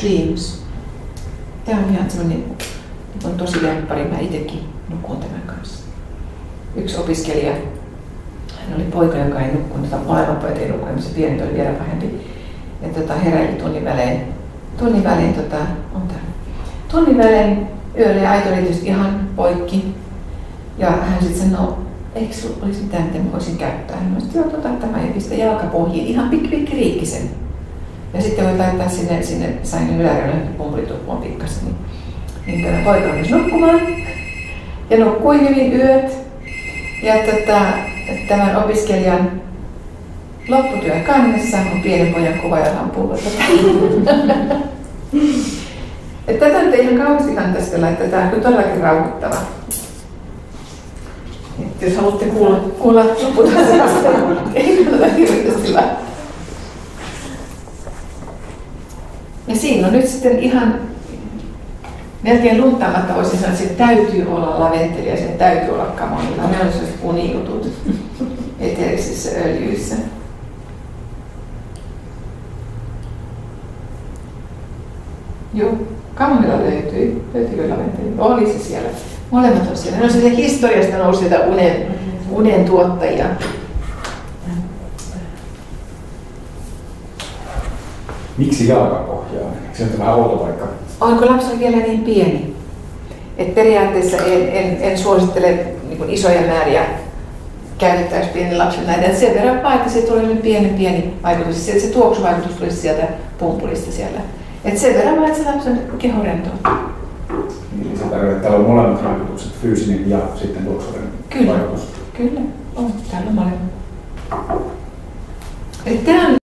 Dreams. Tämä on ihan semmoinen on tosi lemppari. Mä itsekin nukun tämän kanssa. Yksi opiskelija, hän oli poika, joka ei nukkunut, tai maailmanpojat ei nukkunut, se pieni oli vielä pahempi. Ja tota, heräili tunnin välein, tunnin välein, tota, on tää, tunnin välein yöllä ja äiti oli tietysti ihan poikki. Ja hän sitten sanoi, eikö sinulla olisi mitään, mitä voisin käyttää? Hän sanoi, joo, tota, tämä ei pistä jalkapohjiin, ihan pikki pikki riikkisen. Ja sitten voi laittaa sinne, sinne sängyn yläreunaan pumpulituppuun pikkasen. Niin, niin tämä poika myös nukkumaan. Ja nukkui hyvin yöt. Ja tota, tämän opiskelijan lopputyön kannessa on pienen pojan kuva ja lampulla. Tätä nyt ei ihan kauheasti kannattaisi laittaa. Tämä on todellakin rauhoittava. Jos haluatte kuulla, kuulla lopputasasta, ei kannata hirveästi laittaa. Ja siinä on nyt sitten ihan melkein luntaamatta voisin sanoa, että se täytyy olla laventeli ja se täytyy olla kamomilla. Ne on sellaiset unijutut eteerisissä öljyissä. Joo, kamomilla löytyi. Löytyykö laventeli? Oli se siellä. Molemmat on siellä. Ne on se historiasta nousseita unen, unen tuottajia. Miksi jalkapohjaan? Se on vähän outo paikka. Onko lapsi vielä niin pieni? Et periaatteessa en, en, en suosittele niin isoja määriä käytettäisi pieni lapsen näitä. Et sen verran vaan, että se tulee nyt pieni pieni vaikutus. Se, se tuoksuvaikutus tulisi sieltä pumpulista siellä. Et sen verran vaan, että se lapsen keho rentoutuu. Niin se tarkoittaa, että täällä on molemmat vaikutukset, fyysinen ja sitten tuoksuuden Kyllä. vaikutus. Kyllä, on. Täällä on molemmat. Tämä on